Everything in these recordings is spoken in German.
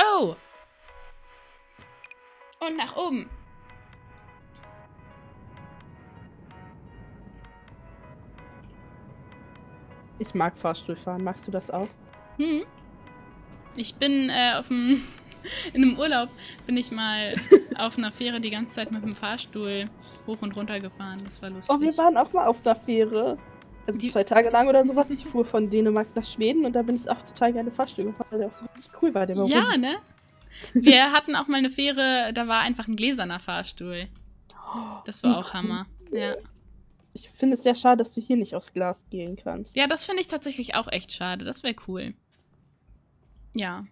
go! Und nach oben. Ich mag Fahrstuhlfahren. Magst du das auch? Hm. Ich bin äh, auf dem, in einem Urlaub bin ich mal auf einer Fähre die ganze Zeit mit dem Fahrstuhl hoch und runter gefahren. Das war lustig. Oh, wir waren auch mal auf der Fähre. Also Die- zwei Tage lang oder sowas. Ich fuhr von Dänemark nach Schweden und da bin ich auch total gerne Fahrstuhl gefahren, weil der auch so richtig cool war. Der war ja, rund. ne? Wir hatten auch mal eine Fähre, da war einfach ein gläserner Fahrstuhl. Das war Wie auch Hammer. Ja. Ich finde es sehr schade, dass du hier nicht aufs Glas gehen kannst. Ja, das finde ich tatsächlich auch echt schade. Das wäre cool. Ja.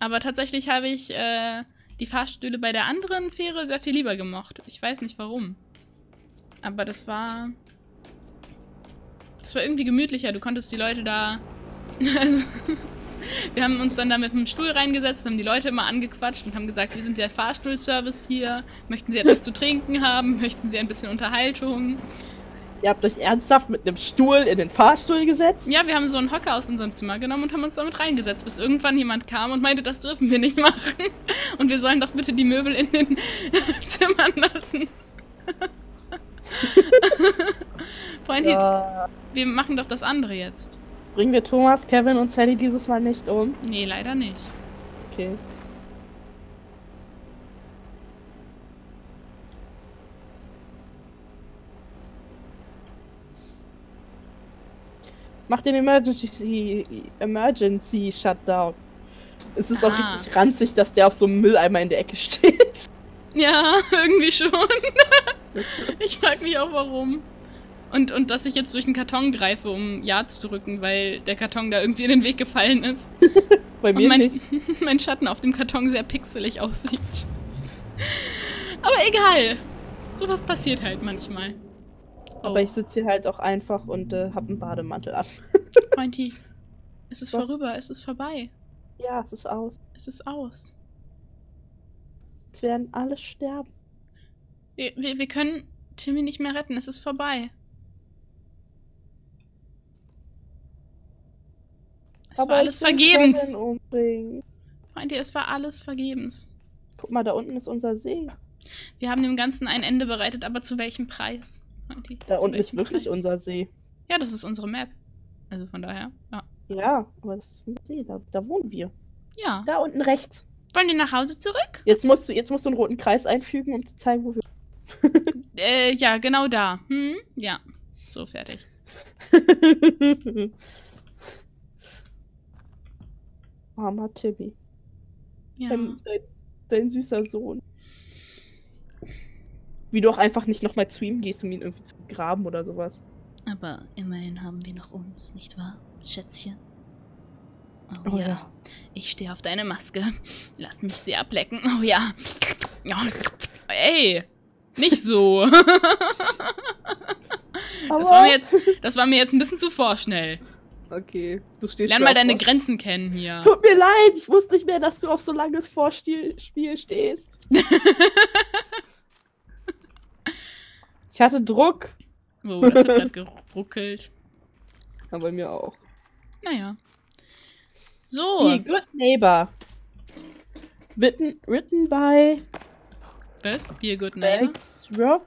Aber tatsächlich habe ich äh, die Fahrstühle bei der anderen Fähre sehr viel lieber gemocht. Ich weiß nicht warum. Aber das war. Das war irgendwie gemütlicher. Du konntest die Leute da. Also, wir haben uns dann da mit dem Stuhl reingesetzt, haben die Leute immer angequatscht und haben gesagt, wir sind der Fahrstuhlservice hier. Möchten Sie etwas zu trinken haben? Möchten Sie ein bisschen Unterhaltung? Ihr habt euch ernsthaft mit einem Stuhl in den Fahrstuhl gesetzt? Ja, wir haben so einen Hocker aus unserem Zimmer genommen und haben uns damit reingesetzt, bis irgendwann jemand kam und meinte, das dürfen wir nicht machen. Und wir sollen doch bitte die Möbel in den Zimmern lassen. Pointy, Ja. wir machen doch das andere jetzt. Bringen wir Thomas, Kevin und Sally dieses Mal nicht um? Nee, leider nicht. Okay. Mach den Emergency, Emergency Shutdown. Es ist auch Ah. richtig ranzig, dass der auf so einem Mülleimer in der Ecke steht. Ja, irgendwie schon. ich frag mich auch warum. Und, und dass ich jetzt durch den Karton greife, um Ja zu drücken, weil der Karton da irgendwie in den Weg gefallen ist. Bei Und mir mein, nicht. mein Schatten auf dem Karton sehr pixelig aussieht. Aber egal. Sowas passiert halt manchmal. Oh, Aber ich sitze hier halt auch einfach und äh, hab einen Bademantel an. Pointy, es ist Was? vorüber, es ist vorbei. Ja, es ist aus. Es ist aus. Jetzt werden alle sterben. Wir, wir, wir können Timmy nicht mehr retten, es ist vorbei. Es war alles vergebens. Umbringen. Pointy, es war alles vergebens. Guck mal, da unten ist unser See. Wir haben dem Ganzen ein Ende bereitet, aber zu welchem Preis? Pointy? Da unten ist wirklich Preis? unser See. Ja, das ist unsere Map. Also von daher, ja. Ja, aber das ist unser See. Da, da wohnen wir. Ja. Da unten rechts. Wollen wir nach Hause zurück? Jetzt musst du, jetzt musst du einen roten Kreis einfügen, um zu zeigen, wo wir. Äh, ja, genau da. Hm? Ja. So, fertig. Armer Timmy. Ja. Dein, dein, dein süßer Sohn. Wie du auch einfach nicht nochmal zu ihm gehst, um ihn irgendwie zu graben oder sowas. Aber immerhin haben wir noch uns, nicht wahr, Schätzchen? Oh, Oh ja. ja. Ich stehe auf deine Maske. Lass mich sie ablecken. Oh ja. Oh. Ey. Nicht so. das, war mir jetzt, das war mir jetzt ein bisschen zu vorschnell. Okay, du stehst Lern mal deine Vor- Grenzen kennen hier. Tut mir leid, ich wusste nicht mehr, dass du auf so langes Vorspiel Spiel stehst. ich hatte Druck. Oh, das hat gerade geruckelt. Ja, bei mir auch. Naja. So. Be Good Neighbor. Written, written by Was? Be a good neighbor? Alex Rob.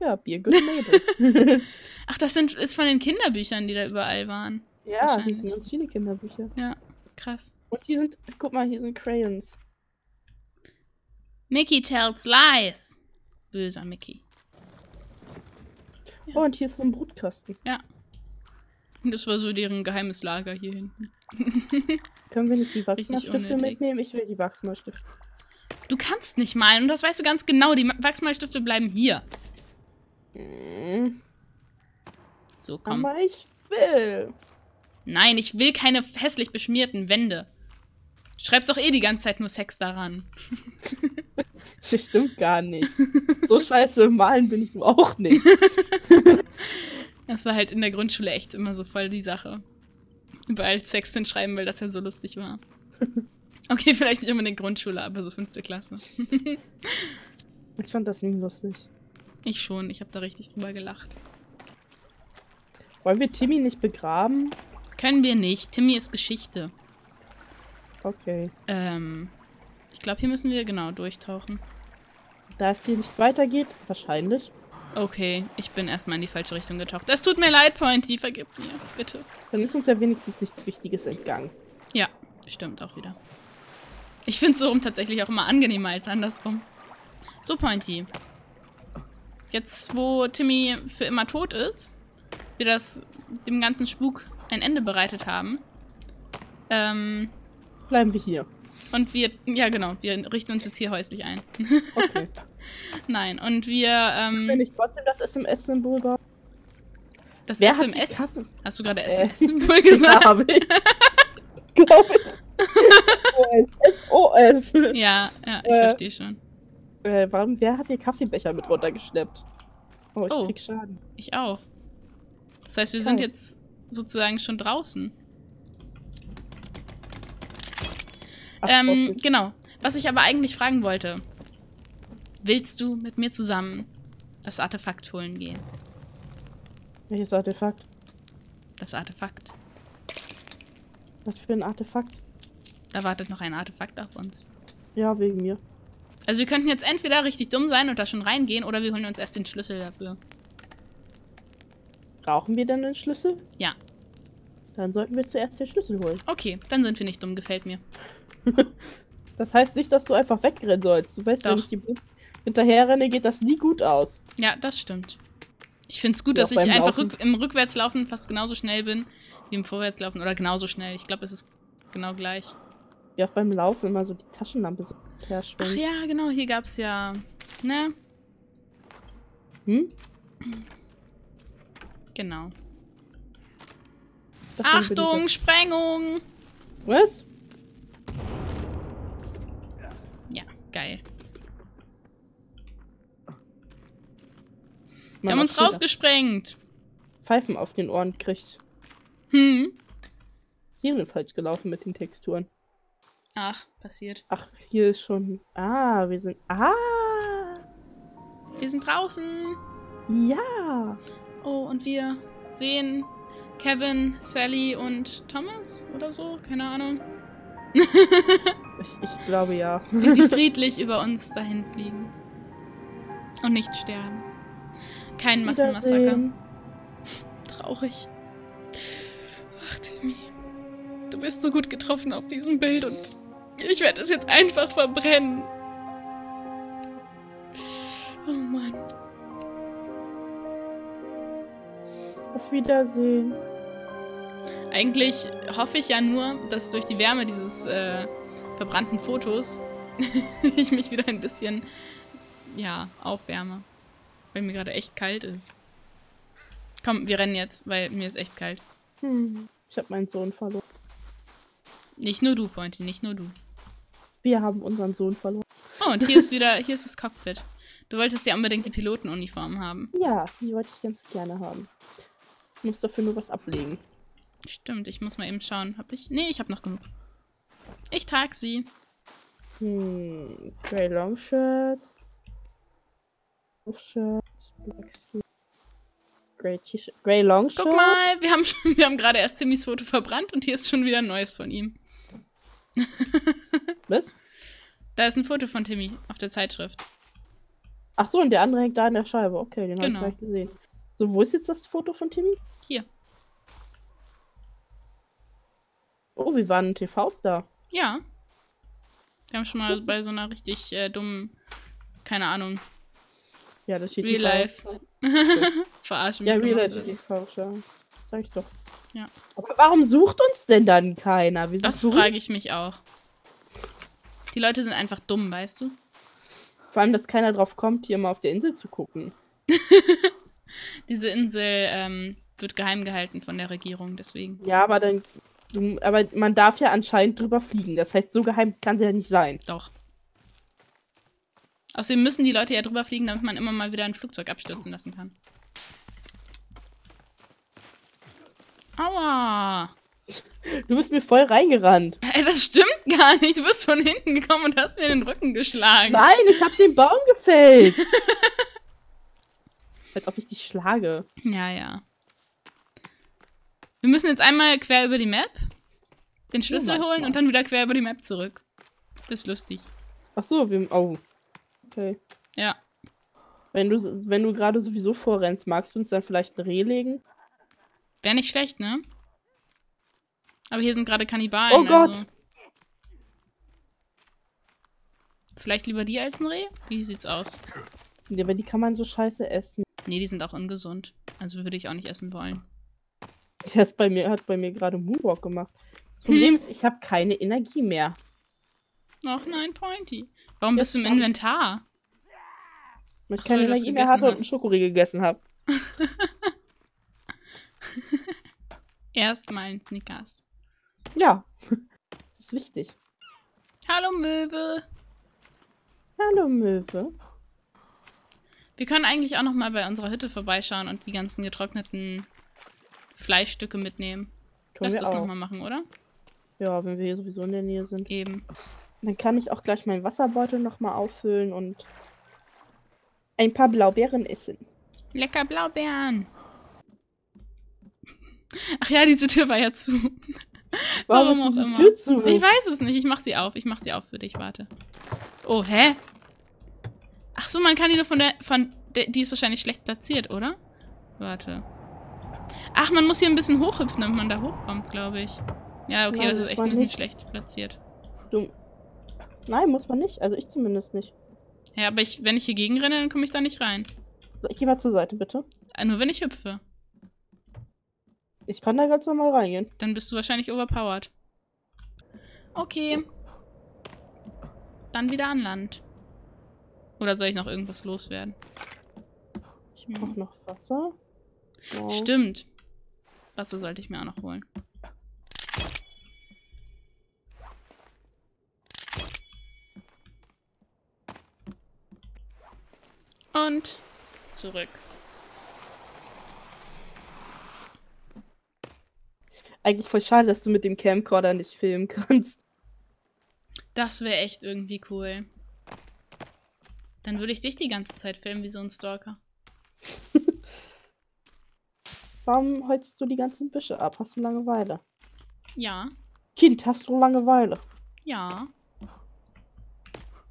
Ja, Be a Good Neighbor. Ach, das sind, ist von den Kinderbüchern, die da überall waren. Ja, hier sind ganz viele Kinderbücher. Ja, krass. Und hier sind, guck mal, hier sind Crayons. Mickey tells lies. Böser Mickey. Ja. Oh, und hier ist so ein Brutkasten. Das war so deren geheimes Lager hier hinten. Können wir nicht die Wachsmalstifte mitnehmen? Ich will die Wachsmalstifte. Du kannst nicht malen und das weißt du ganz genau. Die Ma- Wachsmalstifte bleiben hier. Mm, So, komm. Aber ich will. Nein, ich will keine hässlich beschmierten Wände. Schreibst doch eh die ganze Zeit nur Sex daran. Das stimmt gar nicht. So scheiße im Malen bin ich auch nicht. Das war halt in der Grundschule echt immer so voll die Sache. Überall Sex hinschreiben, weil das ja so lustig war. Okay, vielleicht nicht unbedingt Grundschule, aber so fünfte Klasse. Ich fand das nie lustig. Ich schon, ich habe da richtig drüber gelacht. Wollen wir Timmy nicht begraben? Können wir nicht. Timmy ist Geschichte. Okay. Ähm, glaube, hier müssen wir genau durchtauchen. Da es hier nicht weitergeht, wahrscheinlich. Okay, ich bin erstmal in die falsche Richtung getaucht. Es tut mir leid, Pointy, vergib mir, bitte. Dann ist uns ja wenigstens nichts Wichtiges entgangen. Ja, stimmt auch wieder. Ich finde so rum tatsächlich auch immer angenehmer als andersrum. So, Pointy. Jetzt, wo Timmy für immer tot ist, wir das dem ganzen Spuk ein Ende bereitet haben, ähm, Bleiben wir hier. und wir, ja genau, wir richten uns jetzt hier häuslich ein. Okay. Nein, und wir, Wenn ähm, ich trotzdem das SMS-Symbol baue. das Wer SMS, hast du gerade Äh, SMS-Symbol Ja, gesagt? habe ich. Glaube ich. SOS. SOS. Ja, ja, ich Äh. verstehe schon. Äh, warum, wer hat den Kaffeebecher mit runtergeschleppt? Oh, ich Oh. krieg Schaden. Ich auch. Das heißt, wir sind Geil. jetzt sozusagen schon draußen. Ach, ähm, genau. Was ich aber eigentlich fragen wollte. Willst du mit mir zusammen das Artefakt holen gehen? Welches Artefakt? Das Artefakt. Was für ein Artefakt? Da wartet noch ein Artefakt auf uns. Ja, wegen mir. Also wir könnten jetzt entweder richtig dumm sein und da schon reingehen oder wir holen uns erst den Schlüssel dafür. Brauchen wir denn den Schlüssel? Ja. Dann sollten wir zuerst den Schlüssel holen. Okay, dann sind wir nicht dumm, gefällt mir. Das heißt nicht, dass du einfach wegrennen sollst. Du weißt, wenn Doch. ich die hinterher renne, geht das nie gut aus. Ja, das stimmt. Ich finde es gut, Ja, dass ich einfach rück im Rückwärtslaufen fast genauso schnell bin wie im Vorwärtslaufen oder genauso schnell. Ich glaube, es ist genau gleich. Ja, auch beim Laufen immer so die Taschenlampe so her Ach ja, genau, hier gab es ja. Ne? Hm? Genau. Davon Achtung, Sprengung! Was? Ja, geil. Wir haben uns rausgesprengt. Pfeifen auf den Ohren kriegt. Hm. Denn falsch gelaufen mit den Texturen? Ach, passiert. Ach, hier ist schon. Ah, wir sind. Ah! Wir sind draußen. Ja! Oh, und wir sehen Kevin, Sally und Thomas oder so. Keine Ahnung. Ich, ich glaube ja. Wie sie friedlich über uns dahin fliegen. Und nicht sterben. Kein Massenmassaker. Traurig. Ach, Timmy. Du bist so gut getroffen auf diesem Bild und ich werde es jetzt einfach verbrennen. Auf Wiedersehen. Eigentlich hoffe ich ja nur, dass durch die Wärme dieses äh, verbrannten Fotos ich mich wieder ein bisschen, ja, aufwärme. Weil mir gerade echt kalt ist. Komm, wir rennen jetzt, weil mir ist echt kalt. Hm. Ich habe meinen Sohn verloren. Nicht nur du, Pointy, nicht nur du. Wir haben unseren Sohn verloren. Oh, und hier ist wieder, hier ist das Cockpit. Du wolltest ja unbedingt die Pilotenuniform haben. Ja, die wollte ich ganz gerne haben. Ich muss dafür nur was ablegen. Stimmt, ich muss mal eben schauen. Hab ich? Nee, ich habe noch genug. Ich trage sie. Hm. Grey Long Shirts. Off Shirts. Black Suit. Grey T-Shirt. Grey Long Shirt. Guck mal, wir haben, schon- wir haben gerade erst Timmys Foto verbrannt und hier ist schon wieder ein neues von ihm. Was? Da ist ein Foto von Timmy auf der Zeitschrift. Ach so, und der andere hängt da in der Scheibe. Okay, den Genau. habe ich gleich gesehen. So, wo ist jetzt das Foto von Timmy? Hier. Oh, wir waren ein TV-Star. Ja. Wir haben schon mal bei so einer richtig äh, dummen, keine Ahnung, Ja, das steht Real TV. Life. Verarschen Ja, Real Life. TV, ja. Sag ich doch. Ja. Aber warum sucht uns denn dann keiner? Sind Das frage ich mich auch. Die Leute sind einfach dumm, weißt du? Vor allem, dass keiner drauf kommt, hier mal auf der Insel zu gucken. Diese Insel ähm, wird geheim gehalten von der Regierung, deswegen. Ja, aber dann. Du, aber man darf ja anscheinend drüber fliegen. Das heißt, so geheim kann sie ja nicht sein. Doch. Außerdem müssen die Leute ja drüber fliegen, damit man immer mal wieder ein Flugzeug abstürzen lassen kann. Aua! Du bist mir voll reingerannt. Ey, das stimmt gar nicht. Du bist von hinten gekommen und hast mir den Rücken geschlagen. Nein, ich hab den Baum gefällt. Als ob ich dich schlage. Ja, ja. Wir müssen jetzt einmal quer über die Map den Schlüssel mach holen und dann wieder quer über die Map zurück. Das ist lustig. Ach so, wir. Oh. Okay. Ja. Wenn du, wenn du gerade sowieso vorrennst, magst du uns dann vielleicht ein Reh legen? Wäre nicht schlecht, ne? Aber hier sind gerade Kannibalen. Oh Gott! Also vielleicht lieber die als ein Reh? Wie sieht's aus? Ja, aber die kann man so scheiße essen. Nee, die sind auch ungesund. Also würde ich auch nicht essen wollen. Der ist bei mir, hat bei mir gerade Moonwalk gemacht. Das Problem Hm. ist, ich habe keine Energie mehr. Ach nein, Pointy. Warum Ja, bist du im. Inventar? Weil ich keine Energie mehr hatte und einen. Schokoriegel gegessen habe. Erstmal ein Snickers. Ja. Das ist wichtig. Hallo Möwe. Hallo Möwe. Wir können eigentlich auch noch mal bei unserer Hütte vorbeischauen und die ganzen getrockneten Fleischstücke mitnehmen. Können Lass wir das nochmal machen, oder? Ja, wenn wir hier sowieso in der Nähe sind. Eben. Dann kann ich auch gleich meinen Wasserbeutel nochmal auffüllen und ein paar Blaubeeren essen. Lecker Blaubeeren. Ach ja, diese Tür war ja zu. Warum, Warum ist auch immer. Tür zu? Ich weiß es nicht. Ich mach sie auf. Ich mach sie auf für dich. Warte. Oh, hä? Ach so, man kann die nur von der. von der, Die ist wahrscheinlich schlecht platziert, oder? Warte. Ach, man muss hier ein bisschen hochhüpfen, damit man da hochkommt, glaube ich. Ja, okay, Nein, das ist echt ein bisschen nicht. schlecht platziert. Du... Nein, muss man nicht. Also ich zumindest nicht. Ja, aber ich, wenn ich hier gegenrenne, dann komme ich da nicht rein. So, ich geh mal zur Seite, bitte. Äh, Nur wenn ich hüpfe. Ich kann da ganz normal reingehen. Dann bist du wahrscheinlich overpowered. Okay. Dann wieder an Land. Oder soll ich noch irgendwas loswerden? Ich brauche noch Wasser. Ja. Stimmt. Wasser sollte ich mir auch noch holen. Und zurück. Eigentlich voll schade, dass du mit dem Camcorder nicht filmen kannst. Das wäre echt irgendwie cool. Dann würde ich dich die ganze Zeit filmen wie so ein Stalker. Warum holst du die ganzen Büsche ab? Hast du Langeweile? Ja, Kind, hast du Langeweile? ja.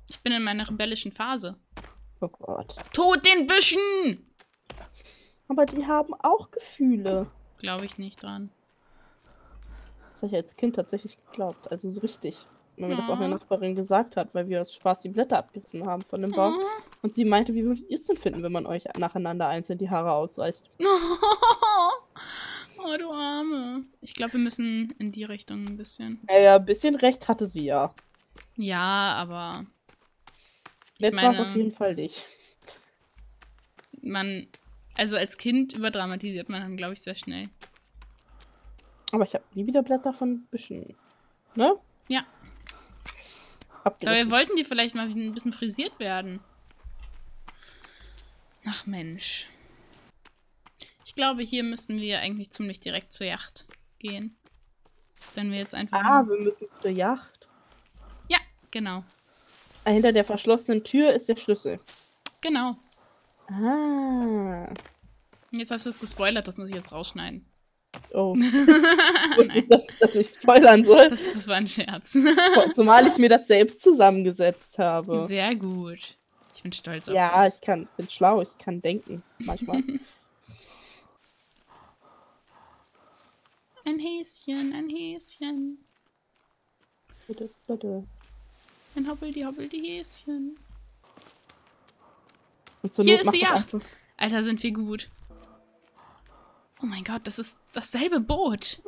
Ich bin in meiner rebellischen Phase. Oh Gott. Tod den Büschen! Aber die haben auch Gefühle. Glaube ich nicht dran. Das habe ich als Kind tatsächlich geglaubt. Also so richtig. Wenn mir das auch eine Ja. Nachbarin gesagt hat, weil wir aus Spaß die Blätter abgerissen haben von dem Baum. Und sie meinte, wie würdet ihr es denn finden, wenn man euch nacheinander einzeln die Haare ausreißt? Oh, du Arme. Ich glaube, wir müssen in die Richtung ein bisschen. Naja, ein bisschen recht hatte sie ja. Ja, aber. Nett war es auf jeden Fall nicht. man. Also als Kind überdramatisiert man dann, glaube ich, sehr schnell. Aber ich habe nie wieder Blätter von Büschen. Ne? Ja. Aber wir Abgerissen. wollten die vielleicht mal ein bisschen frisiert werden. Ach Mensch. Ich glaube, hier müssen wir eigentlich ziemlich direkt zur Yacht gehen. Wenn wir jetzt einfach. Ah, wir müssen zur Yacht. Ja, genau. Ah, Hinter der verschlossenen Tür ist der Schlüssel. Genau. Ah. Jetzt hast du es gespoilert, das muss ich jetzt rausschneiden. Oh. Ich wusste nicht, dass ich das nicht spoilern soll. Das, das war ein Scherz. Zumal ich mir das selbst zusammengesetzt habe. Sehr gut. Ich bin stolz auf Ja, dich. ich kann, bin schlau, ich kann denken. Manchmal. Ein Häschen, ein Häschen. Bitte, bitte. Ein hoppeldi hoppeldi Häschen. Zur Hier ist die Yacht. einfach- Alter, sind wir gut. Oh mein Gott, das ist dasselbe Boot.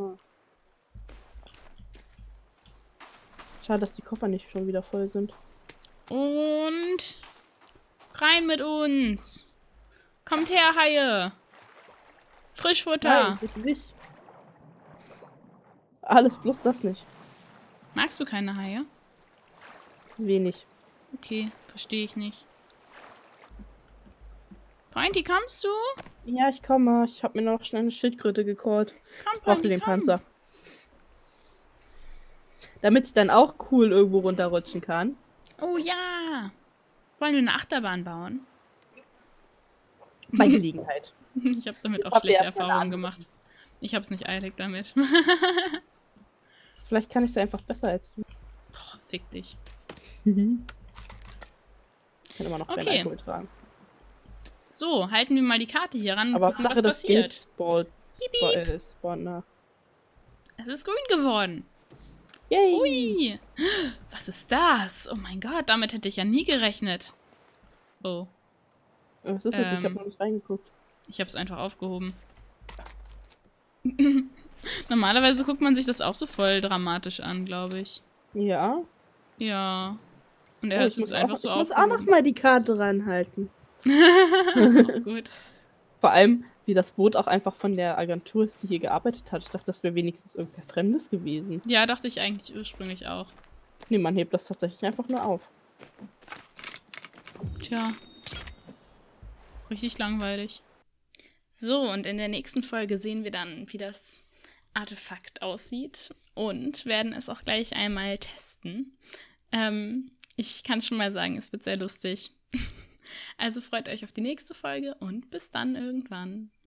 Schade, dass die Koffer nicht schon wieder voll sind. Und rein mit uns. Kommt her, Haie. Frischfutter. Nein, bitte nicht. Alles bloß das nicht. Magst du keine Haie? Wenig. Okay, verstehe ich nicht. Pointy, kommst du? Ja, ich komme. Ich habe mir noch schnell eine Schildkröte gecallt. Komm, Brauchte Pointy, den komm. Panzer. Damit ich dann auch cool irgendwo runterrutschen kann. Oh ja. Wollen wir eine Achterbahn bauen? Bei Gelegenheit. Ich habe damit Ich auch hab schlechte Erfahrungen gemacht. Ich habe es nicht eilig damit. Vielleicht kann ich es einfach besser als du. Boah, fick dich. Ich kann immer noch Okay. Alkohol tragen. So, halten wir mal die Karte hier ran Aber gucken, Sache, was das passiert. Sport, äh, Spawn nach. Es ist grün geworden. Yay! Ui. Was ist das? Oh mein Gott, damit hätte ich ja nie gerechnet. Oh, Was ist das? Ich Ähm. habe noch nicht reingeguckt. ich habe es einfach aufgehoben. Normalerweise guckt man sich das auch so voll dramatisch an, glaube ich. Ja. Ja. Und er Oh, hat ich es einfach auch, so ich muss auch noch mal die Karte ranhalten. Gut. Vor allem, wie das Boot auch einfach von der Agentur ist, die hier gearbeitet hat. Ich dachte, das wäre wenigstens irgendwer Fremdes gewesen. Ja, dachte ich eigentlich ursprünglich auch. Nee, man hebt das tatsächlich einfach nur auf. Tja. Richtig langweilig. So, und in der nächsten Folge sehen wir dann, wie das Artefakt aussieht und werden es auch gleich einmal testen. Ähm, ich kann schon mal sagen, es wird sehr lustig. Also freut euch auf die nächste Folge und bis dann irgendwann.